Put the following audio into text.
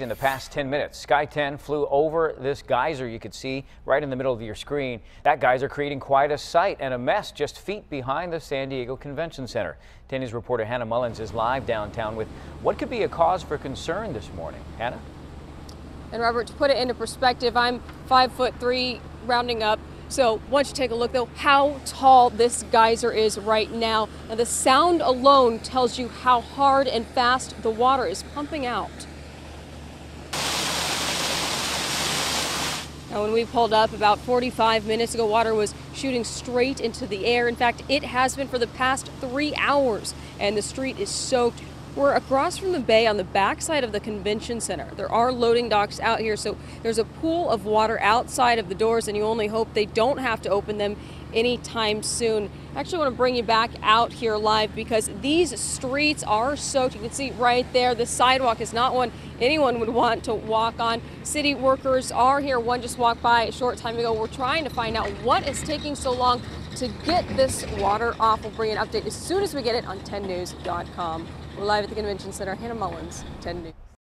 In the past 10 minutes, Sky 10 flew over this geyser you could see right in the middle of your screen. That geyser creating quite a sight and a mess just feet behind the San Diego Convention Center. 10 News reporter Hannah Mullins is live downtown with what could be a cause for concern this morning. Hannah? And Robert, to put it into perspective, I'm five foot three, rounding up. So once you take a look though, how tall this geyser is right now. Now the sound alone tells you how hard and fast the water is pumping out. Now, when we pulled up about 45 minutes ago, water was shooting straight into the air. In fact, it has been for the past three hours, and the street is soaked. We're across from the bay on the backside of the convention center. There are loading docks out here, so there's a pool of water outside of the doors, and you only hope they don't have to open them anytime soon. I actually want to bring you back out here live because these streets are soaked. You can see right there, the sidewalk is not one anyone would want to walk on. City workers are here. One just walked by a short time ago. We're trying to find out what is taking so long to get this water off. We'll bring an update as soon as we get it on 10news.com. We're live at the Convention Center. Hannah Mullins, 10 News.